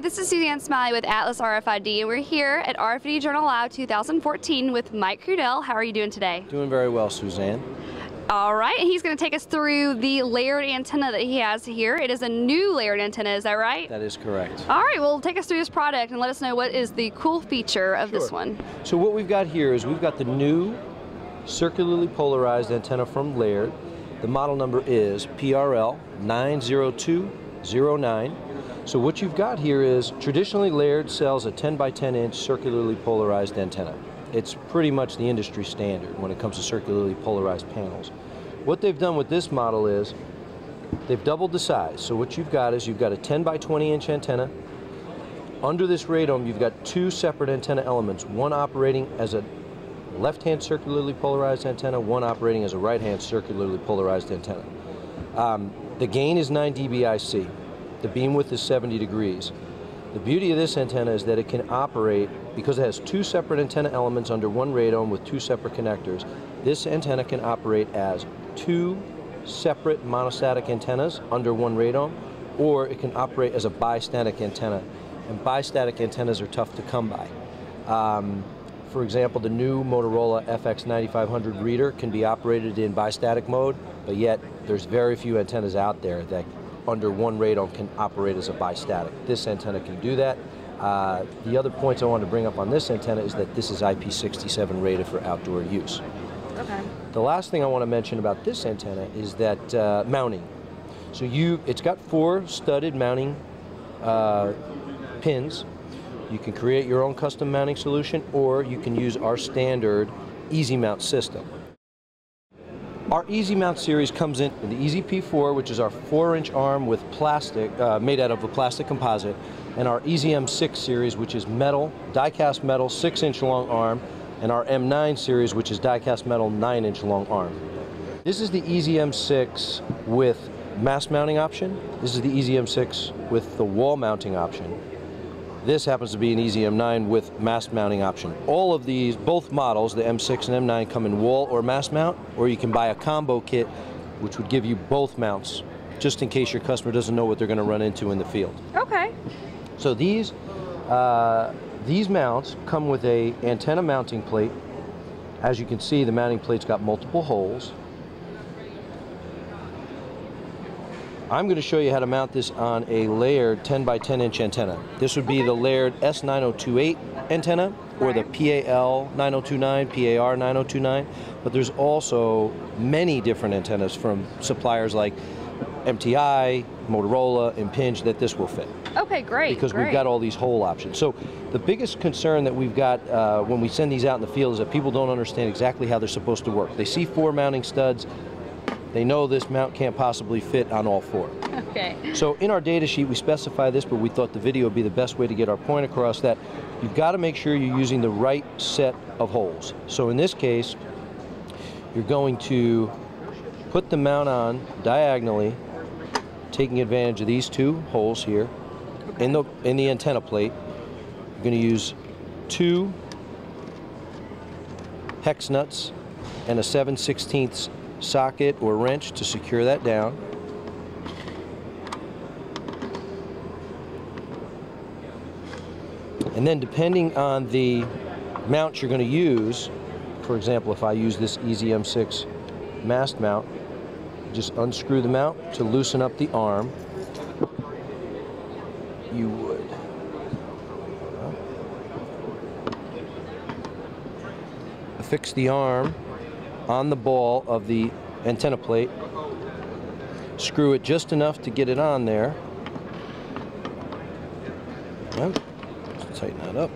this is Suzanne Smiley with Atlas RFID, and we're here at RFID Journal Live 2014 with Mike Crudele. How are you doing today? Doing very well, Suzanne. All right, and he's going to take us through the Laird antenna that he has here. It is a new Laird antenna, is that right? That is correct. All right, well, take us through this product and let us know what is the cool feature of Sure. this one. So what we've got here is we've got the new circularly polarized antenna from Laird. The model number is PRL 90209. So what you've got here is traditionally Laird sells a 10 by 10 inch circularly polarized antenna. It's pretty much the industry standard when it comes to circularly polarized panels. What they've done with this model is they've doubled the size. So what you've got is you've got a 10 by 20 inch antenna. Under this radome, you've got two separate antenna elements, one operating as a left-hand circularly polarized antenna, one operating as a right-hand circularly polarized antenna. Um, the gain is 9 dBIC. The beam width is 70 degrees. The beauty of this antenna is that it can operate, because it has two separate antenna elements under one radome with two separate connectors, this antenna can operate as two separate monostatic antennas under one radome, or it can operate as a bistatic antenna. And bistatic antennas are tough to come by. Um, for example, the new Motorola FX9500 reader can be operated in bistatic mode, but yet there's very few antennas out there that under one radome can operate as a bistatic. This antenna can do that. Uh, the other points I want to bring up on this antenna is that this is IP67 rated for outdoor use. Okay. The last thing I want to mention about this antenna is that uh, mounting. So you, it's got four studded mounting uh, pins. You can create your own custom mounting solution, or you can use our standard Easy Mount system. Our Easy Mount series comes in the Easy P4, which is our four-inch arm with plastic, uh, made out of a plastic composite, and our Easy M6 series, which is metal, die-cast metal, six-inch long arm, and our M9 series, which is die-cast metal, nine-inch long arm. This is the Easy M6 with mast mounting option. This is the Easy M6 with the wall mounting option. This happens to be an Easy M9 with mast mounting option. All of these, both models, the M6 and M9, come in wall or mast mount, or you can buy a combo kit, which would give you both mounts, just in case your customer doesn't know what they're going to run into in the field. Okay. So these, uh, these mounts come with a antenna mounting plate. As you can see, the mounting plate's got multiple holes. I'm going to show you how to mount this on a Laird 10 by 10 inch antenna. This would be the Laird S9028 antenna or the PAL 9029, PAR 9029, but there's also many different antennas from suppliers like MTI, Motorola, Impinj that this will fit Okay, great. because great. we've got all these hole options. So the biggest concern that we've got uh, when we send these out in the field is that people don't understand exactly how they're supposed to work. They see four mounting studs, they know this mount can't possibly fit on all four. Okay. So in our data sheet we specify this, but we thought the video would be the best way to get our point across that you've got to make sure you're using the right set of holes. So in this case, you're going to put the mount on diagonally, taking advantage of these two holes here in the in the antenna plate. You're going to use two hex nuts and a 7 16 socket or wrench to secure that down. And then depending on the mount you're going to use, for example, if I use this Easy M6 mast mount, just unscrew the mount to loosen up the arm. You would. Affix the arm on the ball of the antenna plate. Screw it just enough to get it on there. Tighten that up.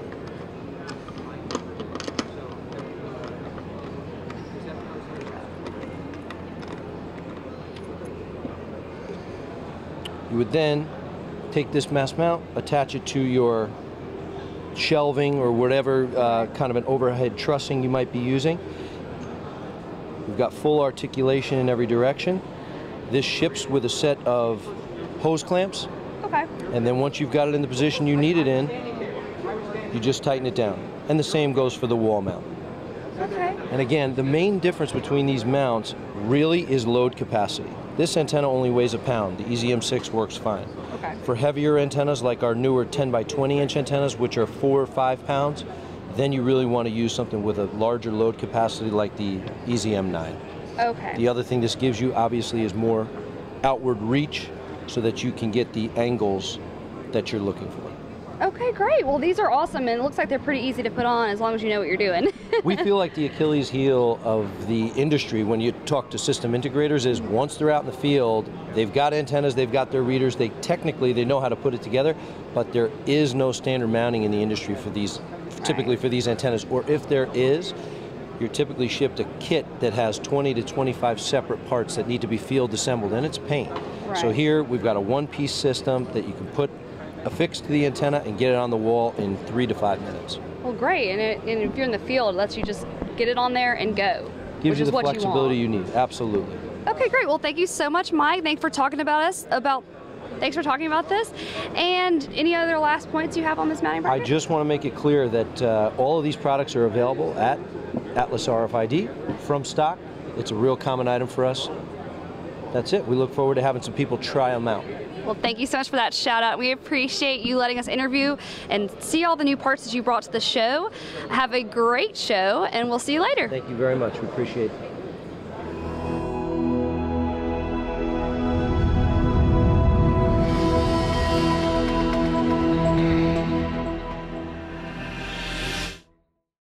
You would then take this mast mount, attach it to your shelving or whatever uh, kind of an overhead trussing you might be using. We've got full articulation in every direction. This ships with a set of hose clamps, Okay. and then once you've got it in the position you need it in, you just tighten it down. And the same goes for the wall mount. Okay. And again, the main difference between these mounts really is load capacity. This antenna only weighs a pound. The Easy M6 works fine. Okay. For heavier antennas, like our newer 10 by 20 inch antennas, which are four or five pounds, then you really want to use something with a larger load capacity like the EZM9. Okay. The other thing this gives you, obviously, is more outward reach so that you can get the angles that you're looking for. Okay, great. Well, these are awesome, and it looks like they're pretty easy to put on as long as you know what you're doing. we feel like the Achilles heel of the industry when you talk to system integrators is once they're out in the field, they've got antennas, they've got their readers, they technically they know how to put it together, but there is no standard mounting in the industry for these, typically for these antennas, or if there is, you're typically shipped a kit that has 20 to 25 separate parts that need to be field assembled, and it's pain. So here we've got a one-piece system that you can put affixed to the antenna and get it on the wall in three to five minutes. well, great. And, it, and if you're in the field, it lets you just get it on there and go. Gives which you is the what flexibility you, you need, absolutely. Okay, great. Well, thank you so much, Mike. Thanks for talking about us about. Thanks for talking about this. And any other last points you have on this mounting bracket? I just want to make it clear that uh, all of these products are available at Atlas RFID from stock. It's a real common item for us. That's it. We look forward to having some people try them out. Well, thank you so much for that shout out. We appreciate you letting us interview and see all the new parts that you brought to the show. Have a great show, and we'll see you later. Thank you very much. We appreciate it.